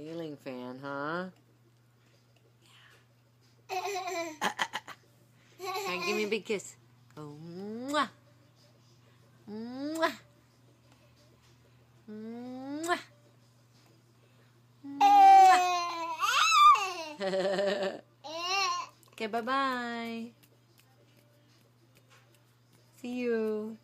Ceiling fan, huh? Yeah. And give me a big kiss. Oh, mwah, mwah. Mwah. Mwah. okay, bye-bye. See you.